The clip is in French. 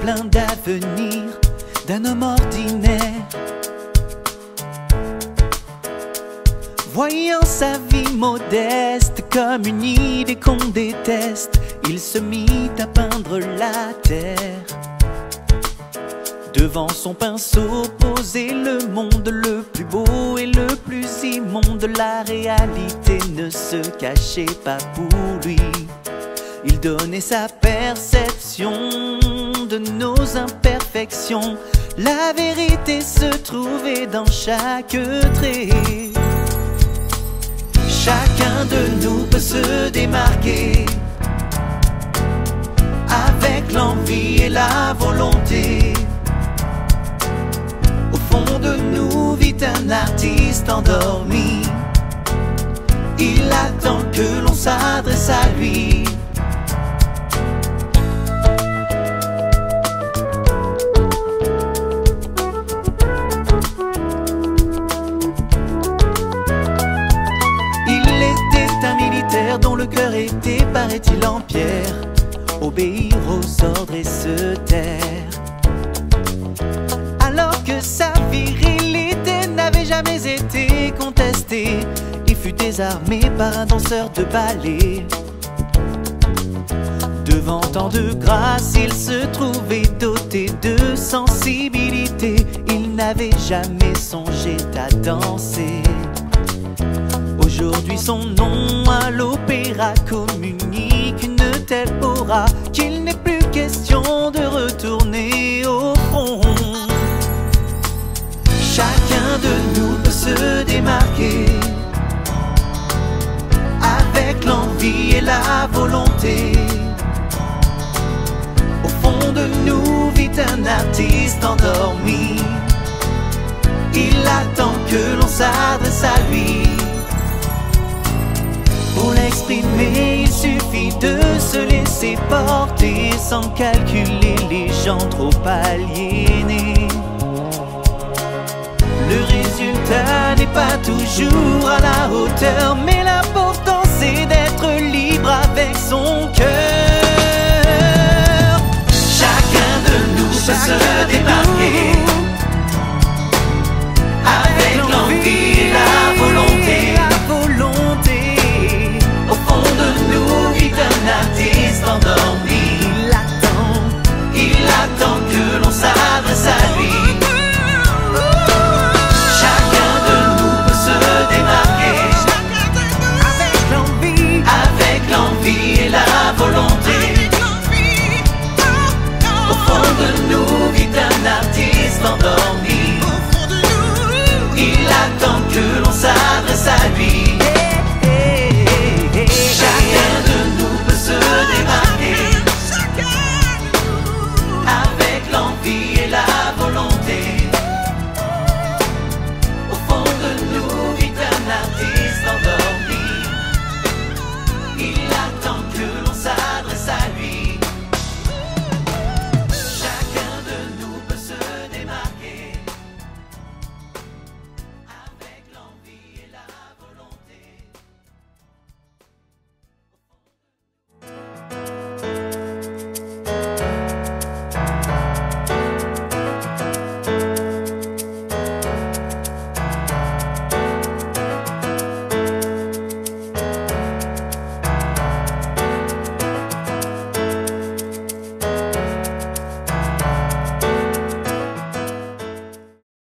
plein d'avenir d'un homme ordinaire. Voyant sa vie modeste comme une idée qu'on déteste, il se mit à peindre la terre. Devant son pinceau posait le monde le plus beau et le plus immonde. La réalité ne se cachait pas pour lui. Il donnait sa perception de nos imperfections. La vérité se trouvait dans chaque trait. Chacun de nous peut se démarquer avec l'envie et la volonté. Au fond de nous vit un artiste endormi. Il attend que l'on s'adresse à lui. Dont le cœur était, paraît-il, en pierre. Obéir aux ordres et se taire. Alors que sa virilité n'avait jamais été contestée, il fut désarmé par un danseur de ballet. Devant tant de grâce, il se trouvait doté de sensibilité. Il n'avait jamais songé à danser. Aujourd'hui son nom à l'opéra qu'il n'est plus question de retourner au front. Chacun de nous peut se démarquer avec l'envie et la volonté. Au fond de nous vit un artiste endormi. Il attend que l'on s'adresse à lui. Il suffit de se laisser porter sans calculer les gens trop aliénés. Le résultat n'est pas toujours à la hauteur, mais l'important reste endormi. Il attend